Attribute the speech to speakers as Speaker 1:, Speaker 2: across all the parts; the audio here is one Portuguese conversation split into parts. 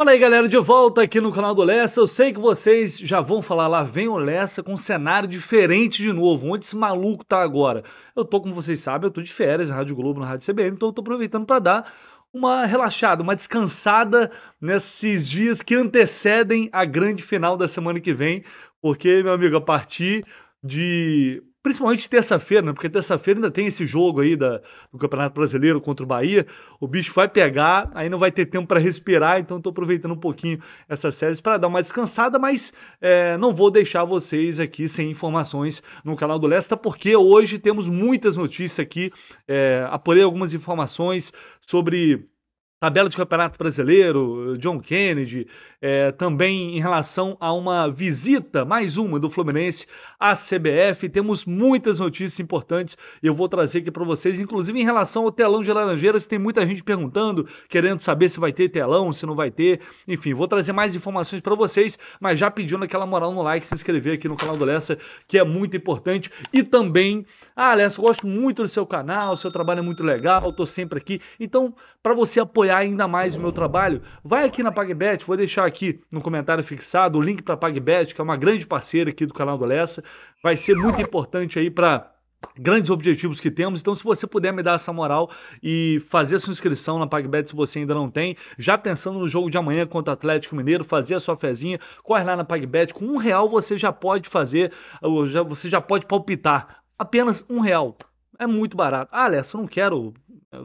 Speaker 1: Fala aí galera, de volta aqui no canal do Lessa. Eu sei que vocês já vão falar lá, vem o Lessa com um cenário diferente de novo. Onde esse maluco tá agora? Eu tô, como vocês sabem, eu tô de férias na Rádio Globo, na Rádio CBN, então eu tô aproveitando para dar uma relaxada, uma descansada nesses dias que antecedem a grande final da semana que vem, porque, meu amigo, a partir de principalmente terça-feira, né? Porque terça-feira ainda tem esse jogo aí da, do Campeonato Brasileiro contra o Bahia. O bicho vai pegar, aí não vai ter tempo para respirar, então estou aproveitando um pouquinho essas séries para dar uma descansada, mas é, não vou deixar vocês aqui sem informações no canal do Lesta, porque hoje temos muitas notícias aqui. É, apurei algumas informações sobre tabela de campeonato brasileiro, John Kennedy, é, também em relação a uma visita, mais uma do Fluminense à CBF. Temos muitas notícias importantes e eu vou trazer aqui para vocês, inclusive em relação ao telão de Laranjeiras. Tem muita gente perguntando, querendo saber se vai ter telão, se não vai ter. Enfim, vou trazer mais informações para vocês, mas já pedindo aquela moral no like, se inscrever aqui no canal do Lessa, que é muito importante. E também, ah, Lessa, eu gosto muito do seu canal, seu trabalho é muito legal, estou sempre aqui. Então, para você apoiar apoiar ainda mais o meu trabalho, vai aqui na PagBet, vou deixar aqui no comentário fixado o link para a PagBet, que é uma grande parceira aqui do canal do Lessa. Vai ser muito importante aí para grandes objetivos que temos. Então, se você puder me dar essa moral e fazer sua inscrição na PagBet se você ainda não tem, já pensando no jogo de amanhã contra o Atlético Mineiro, fazer a sua fezinha, corre lá na PagBet. Com um real você já pode fazer, você já pode palpitar. Apenas um real. É muito barato. Ah, Alessa, eu não quero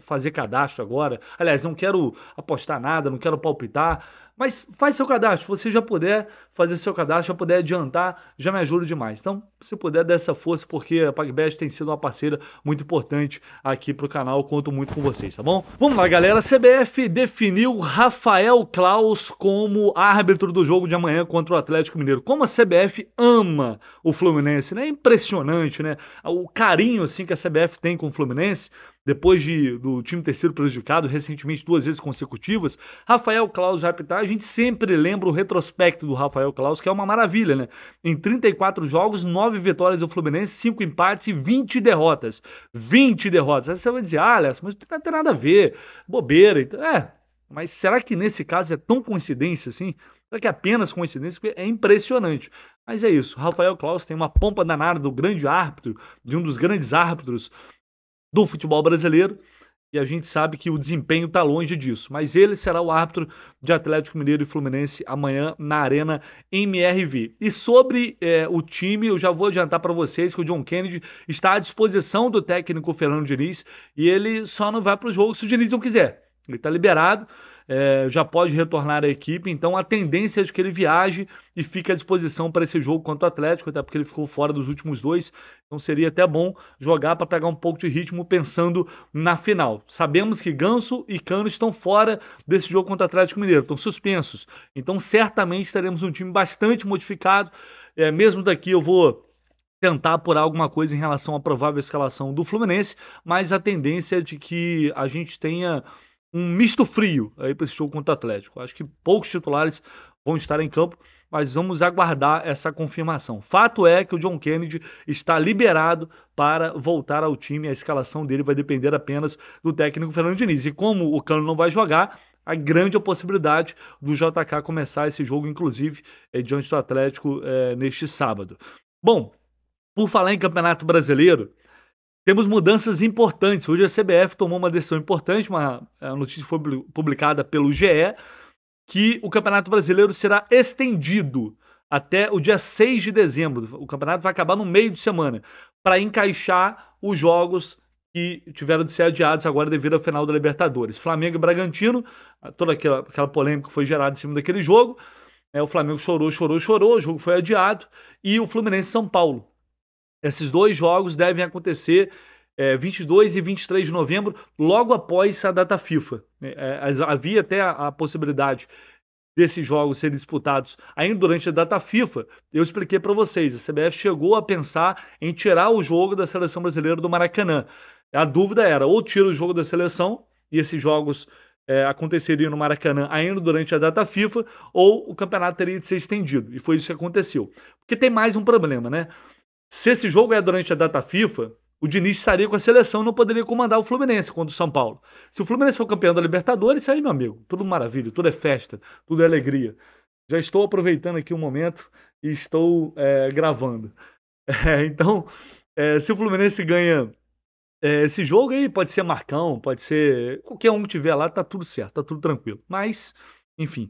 Speaker 1: fazer cadastro agora. Aliás, não quero apostar nada, não quero palpitar. Mas faz seu cadastro. Se você já puder fazer seu cadastro, já puder adiantar, já me ajuda demais. Então, se puder, dê essa força, porque a PagBest tem sido uma parceira muito importante aqui para o canal. Conto muito com vocês, tá bom? Vamos lá, galera. A CBF definiu Rafael Klaus como árbitro do jogo de amanhã contra o Atlético Mineiro. Como a CBF ama o Fluminense, né? É impressionante, né? O carinho assim que a CBF tem com o Fluminense depois de, do time ter sido prejudicado recentemente duas vezes consecutivas, Rafael Claus vai apitar. A gente sempre lembra o retrospecto do Rafael Claus, que é uma maravilha, né? Em 34 jogos, 9 vitórias do Fluminense, 5 empates e 20 derrotas. 20 derrotas. Aí você vai dizer, ah, Alessa, mas não tem nada a ver, bobeira. É, mas será que nesse caso é tão coincidência assim? Será que é apenas coincidência? Porque é impressionante. Mas é isso. Rafael Claus tem uma pompa danada do grande árbitro, de um dos grandes árbitros do futebol brasileiro. E a gente sabe que o desempenho está longe disso. Mas ele será o árbitro de Atlético Mineiro e Fluminense amanhã na Arena MRV. E sobre é, o time, eu já vou adiantar para vocês que o John Kennedy está à disposição do técnico Fernando Diniz e ele só não vai para o jogo se o Diniz não quiser. Ele está liberado é, já pode retornar à equipe, então a tendência é de que ele viaje e fique à disposição para esse jogo contra o Atlético, até porque ele ficou fora dos últimos dois, então seria até bom jogar para pegar um pouco de ritmo pensando na final. Sabemos que Ganso e Cano estão fora desse jogo contra o Atlético Mineiro, estão suspensos, então certamente teremos um time bastante modificado, é, mesmo daqui eu vou tentar apurar alguma coisa em relação à provável escalação do Fluminense, mas a tendência é de que a gente tenha um misto frio aí para esse jogo contra o Atlético. Acho que poucos titulares vão estar em campo, mas vamos aguardar essa confirmação. Fato é que o John Kennedy está liberado para voltar ao time. A escalação dele vai depender apenas do técnico Fernando Diniz. E como o Cano não vai jogar, a grande possibilidade do JK começar esse jogo, inclusive, é, diante do Atlético é, neste sábado. Bom, por falar em Campeonato Brasileiro, temos mudanças importantes. Hoje a CBF tomou uma decisão importante, uma notícia foi publicada pelo GE, que o Campeonato Brasileiro será estendido até o dia 6 de dezembro. O campeonato vai acabar no meio de semana, para encaixar os jogos que tiveram de ser adiados agora devido ao final da Libertadores. Flamengo e Bragantino, toda aquela, aquela polêmica foi gerada em cima daquele jogo. É, o Flamengo chorou, chorou, chorou, o jogo foi adiado. E o Fluminense São Paulo esses dois jogos devem acontecer é, 22 e 23 de novembro, logo após a data FIFA. É, é havia até a, a, possibilidade desses jogos serem disputados ainda durante a data FIFA. Eu expliquei para vocês, a CBF chegou a pensar em tirar o jogo da seleção brasileira do Maracanã. A dúvida era ou tira o jogo da seleção e esses jogos é, aconteceriam no Maracanã ainda durante a data FIFA, ou o campeonato teria de ser estendido. E foi isso que aconteceu. Porque tem mais um problema, né? Se esse jogo é durante a data FIFA, o Diniz estaria com a seleção e não poderia comandar o Fluminense contra o São Paulo. Se o Fluminense for campeão da Libertadores, aí, meu amigo, tudo maravilha, tudo é festa, tudo é alegria. Já estou aproveitando aqui o um momento e estou é, gravando. É, então, é, se o Fluminense ganha é, esse jogo aí, pode ser Marcão, pode ser qualquer um que tiver lá, tá tudo certo, tá tudo tranquilo. Mas, enfim,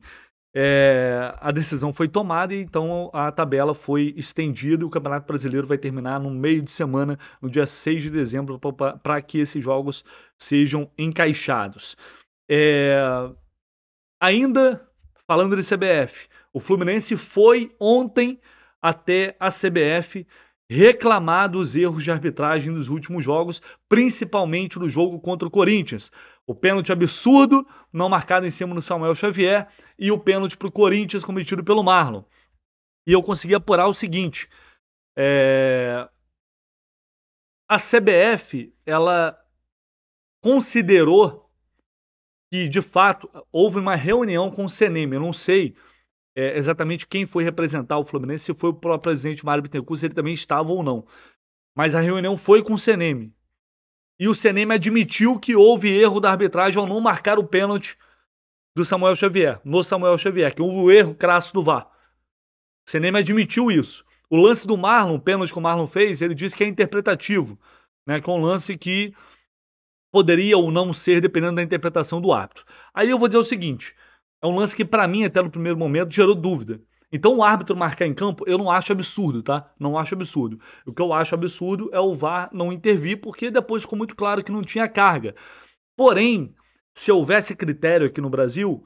Speaker 1: é, a decisão foi tomada então a tabela foi estendida e o Campeonato Brasileiro vai terminar no meio de semana, no dia 6 de dezembro, para que esses jogos sejam encaixados. É, ainda falando de CBF, o Fluminense foi ontem até a CBF reclamar dos erros de arbitragem nos últimos jogos, principalmente no jogo contra o Corinthians. O pênalti absurdo, não marcado em cima do Samuel Xavier, e o pênalti para o Corinthians cometido pelo Marlon. E eu consegui apurar o seguinte: é... a CBF ela considerou que de fato houve uma reunião com o CNM. Eu não sei é, exatamente quem foi representar o Fluminense, se foi o próprio presidente Mário Bittencourt, se ele também estava ou não. Mas a reunião foi com o CNM. E o CNM admitiu que houve erro da arbitragem ao não marcar o pênalti do Samuel Xavier, no Samuel Xavier, que houve o erro crasso do VAR. O CNM admitiu isso. O lance do Marlon, o pênalti que o Marlon fez, ele disse que é interpretativo, né, que é um lance que poderia ou não ser, dependendo da interpretação do árbitro. Aí eu vou dizer o seguinte: é um lance que, para mim, até no primeiro momento, gerou dúvida. Então, o árbitro marcar em campo, eu não acho absurdo, tá? Não acho absurdo. O que eu acho absurdo é o VAR não intervir, porque depois ficou muito claro que não tinha carga. Porém, se houvesse critério aqui no Brasil,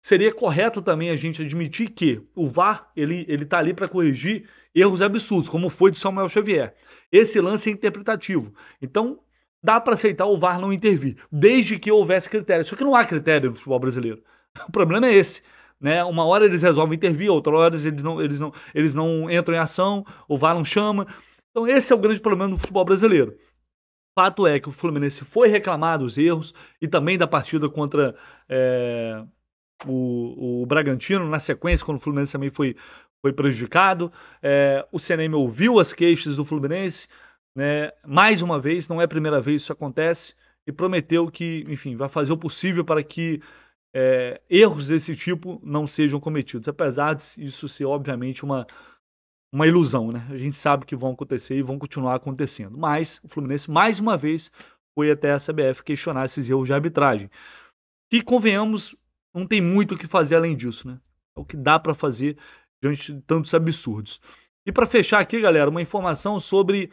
Speaker 1: seria correto também a gente admitir que o VAR ele ele está ali para corrigir erros absurdos, como foi do Samuel Xavier. Esse lance é interpretativo. Então, dá para aceitar o VAR não intervir, desde que houvesse critério. Só que não há critério no futebol brasileiro. O problema é esse. Né? Uma hora eles resolvem intervir, outra hora eles não, eles, não, eles não entram em ação, o VAR não chama. Então esse é o grande problema do futebol brasileiro. Fato é que o Fluminense foi reclamar dos erros e também da partida contra é, o, o, Bragantino, na sequência, quando o Fluminense também foi, foi prejudicado. É, o CNM ouviu as queixas do Fluminense, né? mais uma vez, não é a primeira vez que isso acontece, e prometeu que, enfim, vai fazer o possível para que é, erros desse tipo não sejam cometidos, apesar disso ser, obviamente, uma, uma ilusão, né? A gente sabe que vão acontecer e vão continuar acontecendo. Mas o Fluminense, mais uma vez, foi até a CBF questionar esses erros de arbitragem. E, convenhamos, não tem muito o que fazer além disso, né? É o que dá para fazer diante de tantos absurdos. E para fechar aqui, galera, uma informação sobre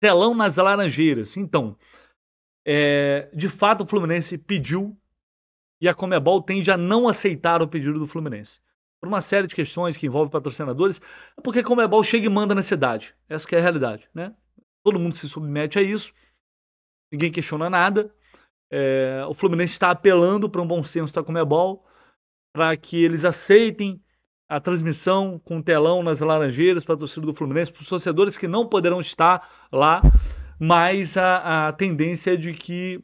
Speaker 1: telão nas Laranjeiras. Então, é, de fato, o Fluminense pediu e a Comebol tende a não aceitar o pedido do Fluminense. Por uma série de questões que envolvem patrocinadores, é porque a Comebol chega e manda na cidade. Essa é a realidade, né? Todo mundo se submete a isso, ninguém questiona nada. É, o Fluminense está apelando para um bom senso da Comebol, para que eles aceitem a transmissão com telão nas Laranjeiras para a torcida do Fluminense, para os torcedores que não poderão estar lá, mas a, a tendência é de que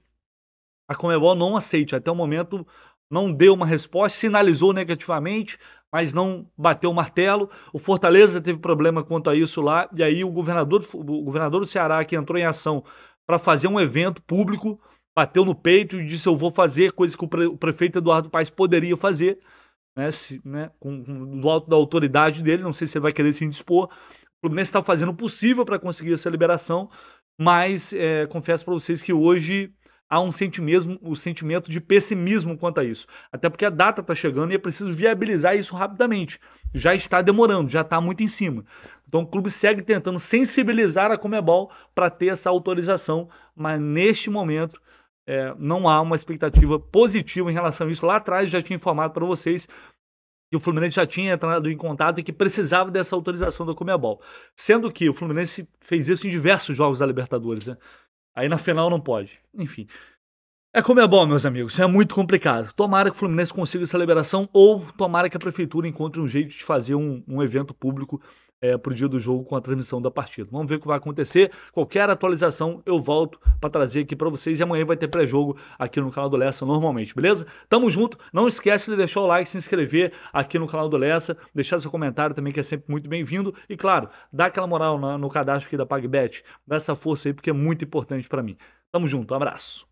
Speaker 1: a Comebol não aceite. Até o momento não deu uma resposta, sinalizou negativamente, mas não bateu o martelo. O Fortaleza teve problema quanto a isso lá, e aí o governador, o governador do Ceará, que entrou em ação para fazer um evento público, bateu no peito e disse: Eu vou fazer coisas que o, pre, o prefeito Eduardo Paes poderia fazer, né, se, né, com, com, do alto da autoridade dele. Não sei se ele vai querer se indispor. O Fluminense está fazendo o possível para conseguir essa liberação, mas é, confesso para vocês que hoje há um sentimento, um sentimento de pessimismo quanto a isso. Até porque a data está chegando e é preciso viabilizar isso rapidamente. Já está demorando, já está muito em cima. Então o clube segue tentando sensibilizar a Comebol para ter essa autorização, mas neste momento é, não há uma expectativa positiva em relação a isso. Lá atrás já tinha informado para vocês que o Fluminense já tinha entrado em contato e que precisava dessa autorização da Comebol. Sendo que o Fluminense fez isso em diversos jogos da Libertadores. Né? Aí na final não pode. Enfim. É como é bom, meus amigos. É muito complicado. Tomara que o Fluminense consiga essa liberação ou tomara que a prefeitura encontre um jeito de fazer um, um evento público é, para o dia do jogo com a transmissão da partida. Vamos ver o que vai acontecer. Qualquer atualização eu volto para trazer aqui para vocês e amanhã vai ter pré-jogo aqui no canal do Lessa normalmente, beleza? Tamo junto. Não esquece de deixar o like, se inscrever aqui no canal do Lessa, deixar seu comentário também que é sempre muito bem-vindo e claro, dá aquela moral no cadastro aqui da PagBet, dá essa força aí porque é muito importante para mim. Tamo junto, um abraço.